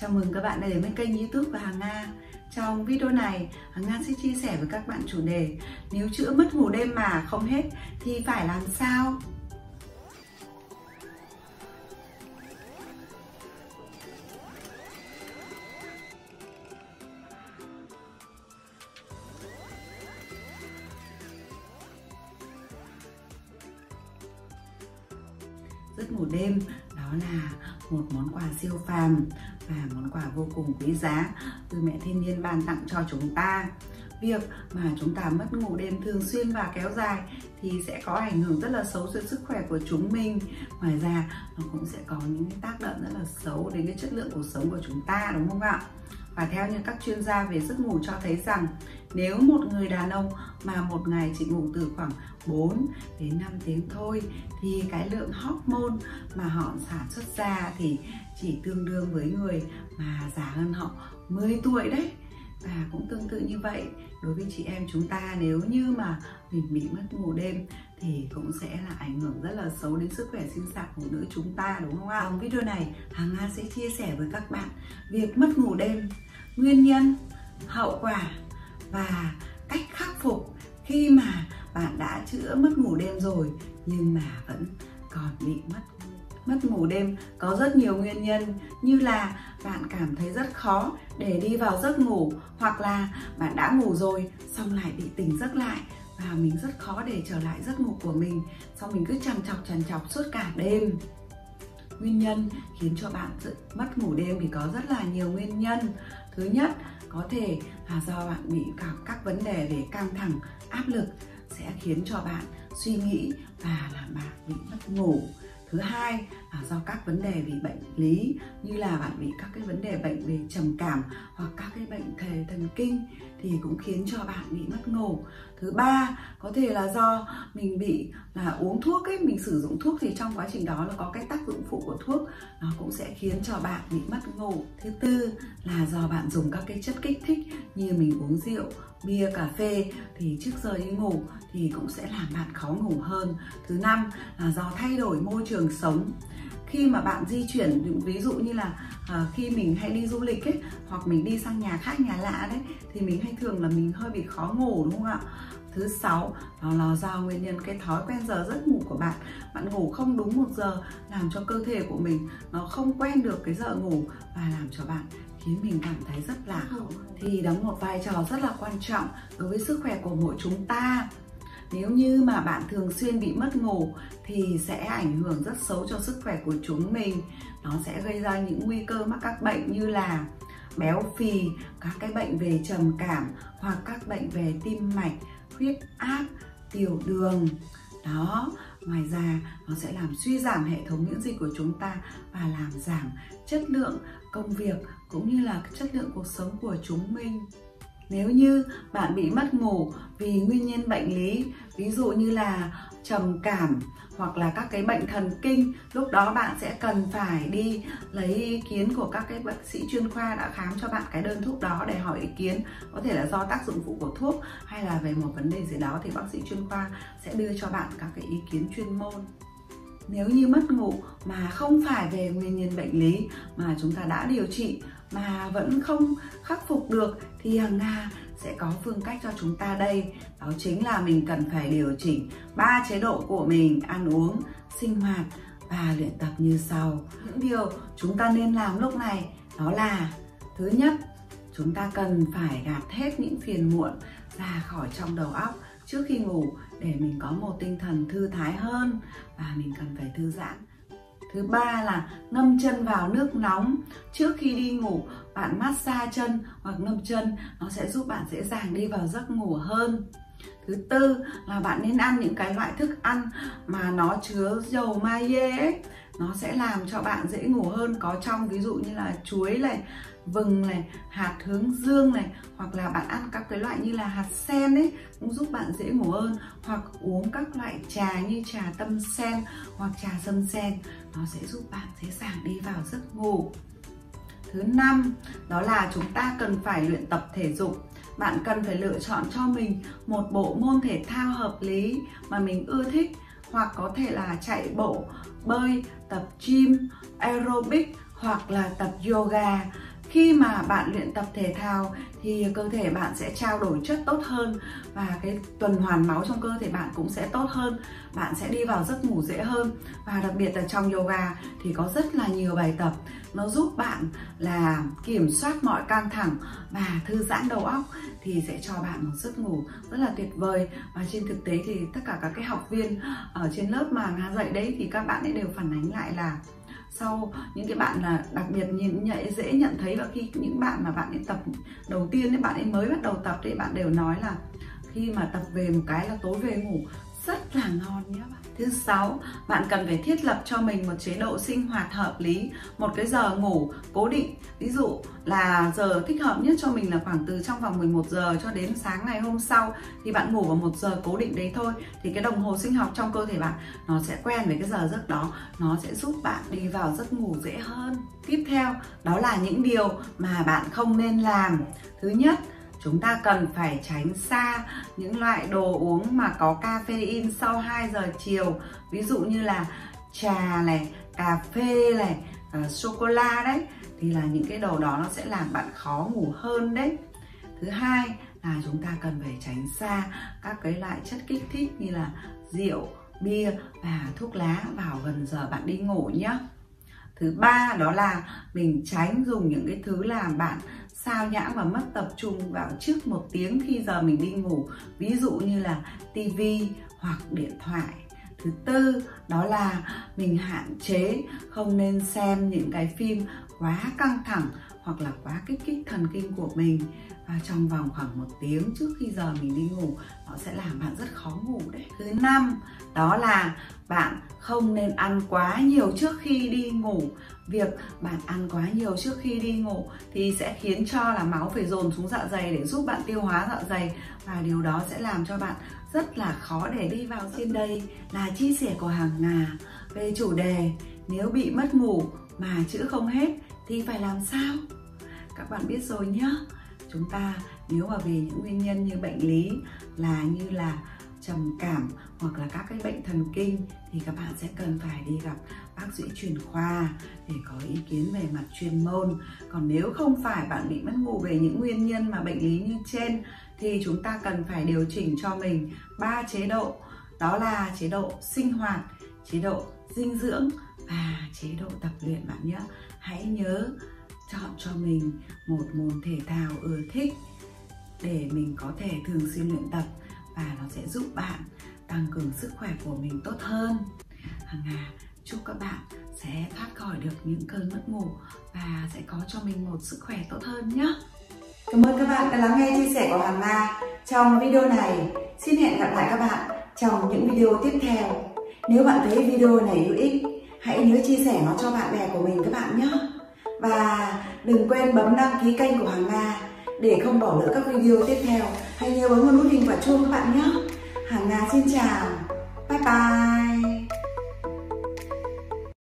Chào mừng các bạn đã đến với kênh youtube của Hàng Nga Trong video này, Hàng Nga sẽ chia sẻ với các bạn chủ đề Nếu chữa mất ngủ đêm mà không hết thì phải làm sao? Giấc ngủ đêm đó là một món quà siêu phàm và món quà vô cùng quý giá từ mẹ thiên nhiên ban tặng cho chúng ta. Việc mà chúng ta mất ngủ đêm thường xuyên và kéo dài thì sẽ có ảnh hưởng rất là xấu tới sức khỏe của chúng mình. Ngoài ra, nó cũng sẽ có những tác động rất là xấu đến cái chất lượng cuộc sống của chúng ta, đúng không ạ? Và theo như các chuyên gia về giấc ngủ cho thấy rằng nếu một người đàn ông mà một ngày chỉ ngủ từ khoảng 4 đến 5 tiếng thôi thì cái lượng hormone mà họ sản xuất ra thì chỉ tương đương với người mà già hơn họ 10 tuổi đấy và cũng tương tự như vậy đối với chị em chúng ta nếu như mà mình bị mất ngủ đêm thì cũng sẽ là ảnh hưởng rất là xấu đến sức khỏe sinh sản của nữ chúng ta đúng không ạ? Trong video này Hằng Nga sẽ chia sẻ với các bạn việc mất ngủ đêm, nguyên nhân, hậu quả và cách khắc phục khi mà bạn đã chữa mất ngủ đêm rồi nhưng mà vẫn còn bị mất mất ngủ đêm. Có rất nhiều nguyên nhân như là bạn cảm thấy rất khó để đi vào giấc ngủ hoặc là bạn đã ngủ rồi xong lại bị tỉnh giấc lại và mình rất khó để trở lại giấc ngủ của mình. Xong mình cứ trằn trọc trằn trọc suốt cả đêm nguyên nhân khiến cho bạn mất ngủ đêm thì có rất là nhiều nguyên nhân. Thứ nhất, có thể là do bạn bị gặp các vấn đề về căng thẳng, áp lực sẽ khiến cho bạn suy nghĩ và làm bạn bị mất ngủ. Thứ hai là do các vấn đề về bệnh lý, như là bạn bị các cái vấn đề bệnh về trầm cảm hoặc các cái bệnh về thần kinh thì cũng khiến cho bạn bị mất ngủ thứ ba. Có thể là do mình bị là uống thuốc ấy, mình sử dụng thuốc thì trong quá trình đó là có cái tác dụng phụ của thuốc, nó cũng sẽ khiến cho bạn bị mất ngủ. Thứ tư là do bạn dùng các cái chất kích thích như mình uống rượu, bia, cà phê thì trước giờ đi ngủ thì cũng sẽ làm bạn khó ngủ hơn. Thứ năm là do thay đổi môi trường sống khi mà bạn di chuyển ví dụ như là à, khi mình hay đi du lịch ấy hoặc mình đi sang nhà khác nhà lạ đấy thì mình hay thường là mình hơi bị khó ngủ đúng không ạ? Thứ sáu đó là do nguyên nhân cái thói quen giờ giấc ngủ của bạn. Bạn ngủ không đúng một giờ làm cho cơ thể của mình nó không quen được cái giờ ngủ và làm cho bạn khiến mình cảm thấy rất là thì đóng một vai trò rất là quan trọng đối với sức khỏe của mỗi chúng ta nếu như mà bạn thường xuyên bị mất ngủ thì sẽ ảnh hưởng rất xấu cho sức khỏe của chúng mình. Nó sẽ gây ra những nguy cơ mắc các bệnh như là béo phì, các cái bệnh về trầm cảm hoặc các bệnh về tim mạch, huyết áp, tiểu đường. Đó, ngoài ra nó sẽ làm suy giảm hệ thống miễn dịch của chúng ta và làm giảm chất lượng công việc cũng như là chất lượng cuộc sống của chúng mình nếu như bạn bị mất ngủ vì nguyên nhân bệnh lý, ví dụ như là trầm cảm hoặc là các cái bệnh thần kinh, lúc đó bạn sẽ cần phải đi lấy ý kiến của các cái bác sĩ chuyên khoa đã khám cho bạn cái đơn thuốc đó để hỏi ý kiến. Có thể là do tác dụng phụ của thuốc hay là về một vấn đề gì đó thì bác sĩ chuyên khoa sẽ đưa cho bạn các cái ý kiến chuyên môn nếu như mất ngủ mà không phải về nguyên nhân bệnh lý mà chúng ta đã điều trị mà vẫn không khắc phục được thì hàng nga sẽ có phương cách cho chúng ta đây. Đó chính là mình cần phải điều chỉnh ba chế độ của mình, ăn uống, sinh hoạt và luyện tập như sau. Những điều chúng ta nên làm lúc này đó là, thứ nhất, chúng ta cần phải gạt hết những phiền muộn ra khỏi trong đầu óc trước khi ngủ để mình có một tinh thần thư thái hơn và mình cần phải thư giãn. Thứ ba là ngâm chân vào nước nóng. Trước khi đi ngủ, bạn massage chân hoặc ngâm chân, nó sẽ giúp bạn dễ dàng đi vào giấc ngủ hơn. Thứ tư là bạn nên ăn những cái loại thức ăn mà nó chứa dầu magie ấy nó sẽ làm cho bạn dễ ngủ hơn. Có trong ví dụ như là chuối này, vừng này, hạt hướng dương này, hoặc là bạn ăn các cái loại như là hạt sen ấy, cũng giúp bạn dễ ngủ hơn. Hoặc uống các loại trà như trà tâm sen hoặc trà sâm sen, nó sẽ giúp bạn dễ dàng đi vào giấc ngủ. Thứ năm, đó là chúng ta cần phải luyện tập thể dục. Bạn cần phải lựa chọn cho mình một bộ môn thể thao hợp lý mà mình ưa thích hoặc có thể là chạy bộ bơi tập gym aerobic hoặc là tập yoga khi mà bạn luyện tập thể thao thì cơ thể bạn sẽ trao đổi chất tốt hơn và cái tuần hoàn máu trong cơ thể bạn cũng sẽ tốt hơn. Bạn sẽ đi vào giấc ngủ dễ hơn và đặc biệt là trong yoga thì có rất là nhiều bài tập. Nó giúp bạn là kiểm soát mọi căng thẳng và thư giãn đầu óc thì sẽ cho bạn một giấc ngủ rất là tuyệt vời. Và trên thực tế thì tất cả các cái học viên ở trên lớp mà nga dạy đấy thì các bạn ấy đều phản ánh lại là sau những cái bạn là đặc biệt nhìn nhạy dễ nhận thấy và khi những bạn mà bạn ấy tập đầu tiên ấy, bạn ấy mới bắt đầu tập thì bạn đều nói là khi mà tập về một cái là tối về ngủ rất là ngon nhé bạn. Thứ sáu, bạn cần phải thiết lập cho mình một chế độ sinh hoạt hợp lý, một cái giờ ngủ cố định. Ví dụ là giờ thích hợp nhất cho mình là khoảng từ trong vòng 11 giờ cho đến sáng ngày hôm sau, thì bạn ngủ vào một giờ cố định đấy thôi. Thì cái đồng hồ sinh học trong cơ thể bạn, nó sẽ quen với cái giờ giấc đó. Nó sẽ giúp bạn đi vào giấc ngủ dễ hơn. Tiếp theo, đó là những điều mà bạn không nên làm. Thứ nhất chúng ta cần phải tránh xa những loại đồ uống mà có caffeine sau 2 giờ chiều. Ví dụ như là trà này cà phê này ờ, uh, sô cô la đấy thì là những cái đồ đó nó sẽ làm bạn khó ngủ hơn đấy. Thứ hai là chúng ta cần phải tránh xa các cái loại chất kích thích như là rượu bia và thuốc lá vào gần giờ bạn đi ngủ nhé thứ ba đó là mình tránh dùng những cái thứ làm bạn sao nhãng và mất tập trung vào trước một tiếng khi giờ mình đi ngủ. Ví dụ như là tivi hoặc điện thoại. Thứ tư đó là mình hạn chế không nên xem những cái phim quá căng thẳng hoặc là quá kích thích thần kinh của mình. Và trong vòng khoảng một tiếng trước khi giờ mình đi ngủ, nó sẽ làm bạn rất khó ngủ đấy. Thứ năm đó là bạn không nên ăn quá nhiều trước khi đi ngủ. Việc bạn ăn quá nhiều trước khi đi ngủ thì sẽ khiến cho là máu phải dồn xuống dạ dày để giúp bạn tiêu hóa dạ dày. Và điều đó sẽ làm cho bạn rất là khó để đi vào trên đây là chia sẻ của hàng ngà về chủ đề nếu bị mất ngủ mà chữa không hết thì phải làm sao? Các bạn biết rồi nhá. Chúng ta nếu mà vì những nguyên nhân như bệnh lý là như là trầm cảm hoặc là các cái bệnh thần kinh thì các bạn sẽ cần phải đi gặp bác sĩ chuyên khoa để có ý kiến về mặt chuyên môn. Còn nếu không phải bạn bị mất ngủ về những nguyên nhân mà bệnh lý như trên, thì chúng ta cần phải điều chỉnh cho mình ba chế độ. Đó là chế độ sinh hoạt, chế độ dinh dưỡng và chế độ tập luyện bạn nhé. Hãy nhớ chọn cho mình một môn thể thao ưa thích để mình có thể thường xuyên luyện tập và nó sẽ giúp bạn tăng cường sức khỏe của mình tốt hơn hằng hà chúc các bạn sẽ thoát khỏi được những cơn mất ngủ và sẽ có cho mình một sức khỏe tốt hơn nhé Cảm ơn các bạn đã lắng nghe chia sẻ của Hằng Nga trong video này. Xin hẹn gặp lại các bạn trong những video tiếp theo. Nếu bạn thấy video này hữu ích, hãy nhớ chia sẻ nó cho bạn bè của mình các bạn nhé. Và đừng quên bấm đăng ký kênh của Hằng Nga để không bỏ lỡ các video tiếp theo. Hãy nhớ bấm vào nút hình quả chuông các bạn nhé. Hằng Nga xin chào. Bye bye.